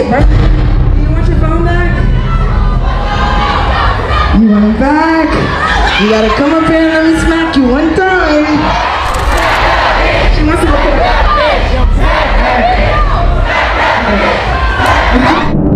shit, bro. You want your phone back? You want it back? You gotta come up here and let me smack you one time. She wants to go.